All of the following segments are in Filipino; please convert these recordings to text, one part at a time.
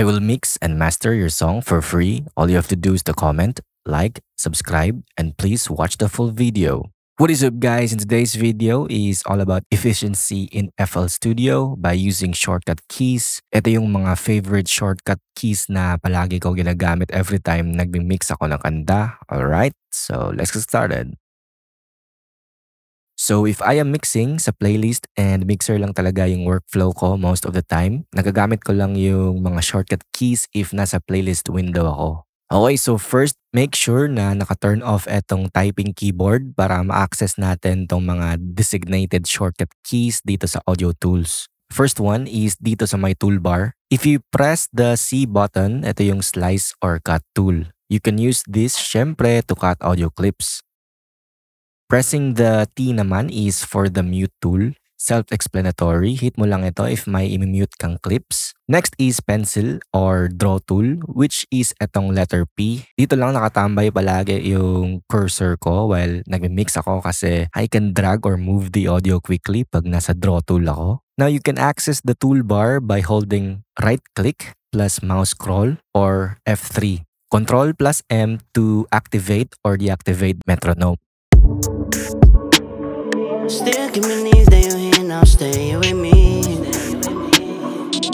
I will mix and master your song for free. All you have to do is to comment, like, subscribe, and please watch the full video. What is up guys? In today's video is all about efficiency in FL Studio by using shortcut keys. Ito yung mga favorite shortcut keys na palagi ko ginagamit every time nagmi-mix ako ng kanta. Alright, so let's get started. So if I am mixing sa playlist and mixer lang talaga yung workflow ko most of the time, nagagamit ko lang yung mga shortcut keys if nasa playlist window ako. Okay, so first, make sure na naka-turn off etong typing keyboard para ma-access natin tong mga designated shortcut keys dito sa audio tools. First one is dito sa my toolbar. If you press the C button, ito yung slice or cut tool. You can use this syempre to cut audio clips. Pressing the T naman is for the mute tool. Self-explanatory. Hit mo lang ito if may i-mute kang clips. Next is pencil or draw tool which is itong letter P. Dito lang nakatambay palagi yung cursor ko while nagmi-mix ako kasi I can drag or move the audio quickly pag nasa draw tool ako. Now you can access the toolbar by holding right click plus mouse scroll or F3. Control plus M to activate or deactivate metronome. Still can believe that you're here now, with me.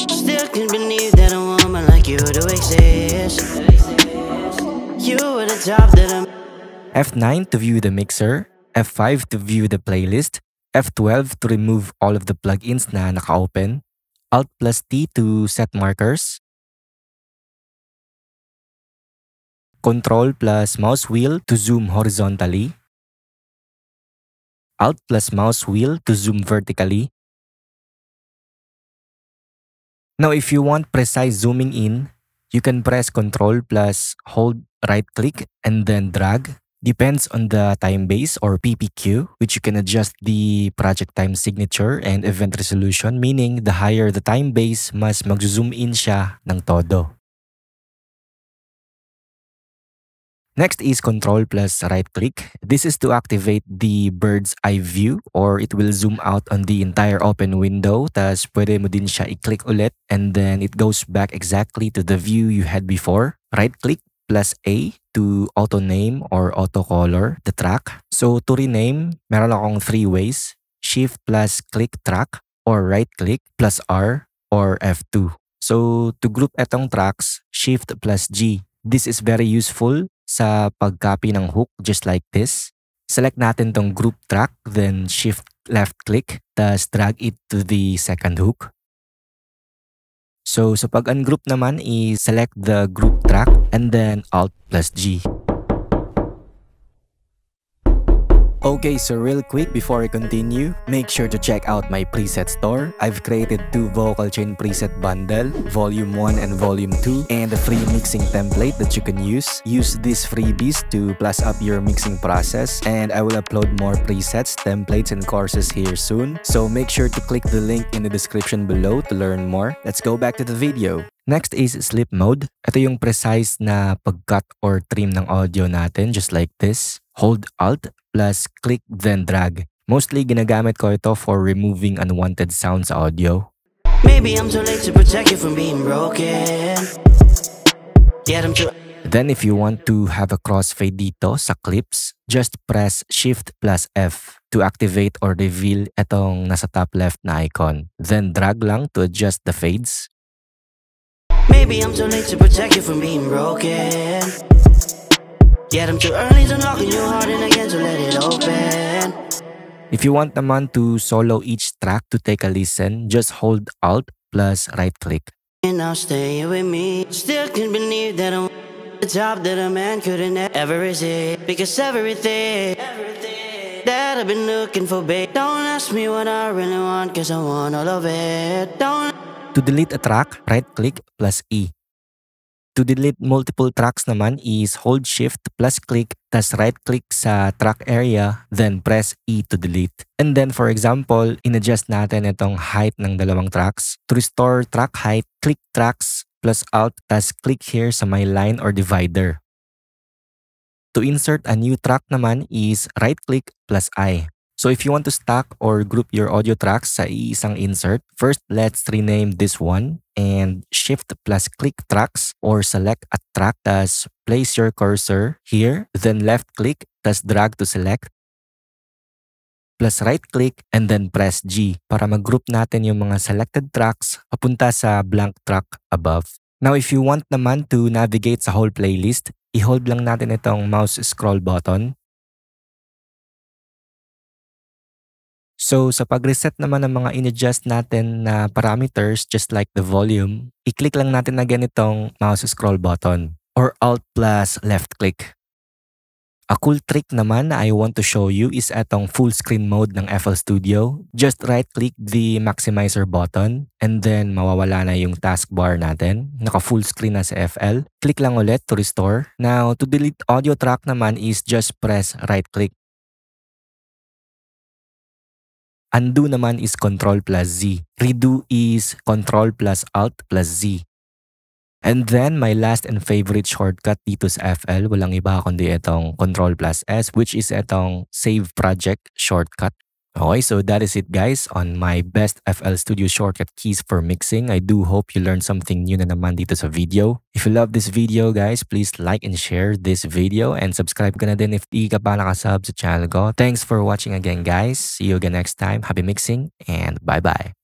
Still can believe that a woman like you do exist. You were the top that I'm. F9 to view the mixer, F5 to view the playlist, F12 to remove all of the plugins na naka-open, Alt plus T to set markers, Control plus mouse wheel to zoom horizontally, Alt plus mouse wheel to zoom vertically. Now, if you want precise zooming in, you can press Ctrl plus hold right click and then drag. Depends on the time base or PPQ, which you can adjust the project time signature and event resolution, meaning the higher the time base, mas mag-zoom in siya ng todo. Next is Control plus right click. This is to activate the bird's eye view or it will zoom out on the entire open window. Tas pwede mo din siya i-click ulit and then it goes back exactly to the view you had before. Right click plus A to auto name or auto color the track. So to rename, meron akong three ways. Shift plus click track or right click plus R or F2. So to group etong tracks, Shift plus G. This is very useful sa pag-copy ng hook just like this. Select natin tong group track, then shift left click, tas drag it to the second hook. So sa pag-ungroup naman is select the group track and then Alt plus G. Okay, so real quick before I continue, make sure to check out my preset store. I've created two vocal chain preset bundle, volume 1 and volume 2, and a free mixing template that you can use. Use these freebies to plus up your mixing process, and I will upload more presets, templates, and courses here soon. So make sure to click the link in the description below to learn more. Let's go back to the video. Next is sleep mode. Ito yung precise na pag-cut or trim ng audio natin just like this. Hold Alt plus click then drag. Mostly ginagamit ko ito for removing unwanted sounds sa audio. Maybe I'm too late to protect you from being broken. Yet I'm too. Then if you want to have a crossfade dito sa clips, just press Shift plus F to activate or reveal itong nasa top left na icon. Then drag lang to adjust the fades. Maybe I'm too late to protect you from being broken. Yet I'm too early to knock on your heart and again to let it open. If you want naman to solo each track to take a listen, just hold Alt plus right click. And now stay with me. Still can't believe that I'm the top that a man couldn't ever resist. Because everything, everything, that I've been looking for, babe. Don't ask me what I really want, cause I want all of it. Don't To delete a track, right click plus E. To delete multiple tracks naman is hold shift plus click tas right click sa track area then press E to delete. And then for example, in-adjust natin itong height ng dalawang tracks. To restore track height, click tracks plus alt tas click here sa my line or divider. To insert a new track naman is right click plus I. So if you want to stack or group your audio tracks sa iisang insert, first let's rename this one. And shift plus click tracks or select a track tas place your cursor here, then left click tas drag to select plus right click and then press G para mag-group natin yung mga selected tracks papunta sa blank track above. Now if you want naman to navigate sa whole playlist, i-hold lang natin itong mouse scroll button So sa pag-reset naman ng mga in-adjust natin na parameters just like the volume, i-click lang natin na ganitong mouse scroll button or Alt plus left click. A cool trick naman na I want to show you is atong full screen mode ng FL Studio. Just right click the maximizer button and then mawawala na yung taskbar natin. Naka full screen na sa FL. Click lang ulit to restore. Now to delete audio track naman is just press right click Undo naman is Control plus Z. Redo is Control plus Alt plus Z. And then, my last and favorite shortcut dito sa FL, walang iba kundi itong Control plus S, which is itong Save Project shortcut. Okay, so that is it guys on my best FL Studio shortcut keys for mixing. I do hope you learned something new na naman dito sa video. If you love this video guys, please like and share this video and subscribe ka na din if di ka pa nakasub sa channel ko. Thanks for watching again guys. See you again next time. Happy mixing and bye-bye.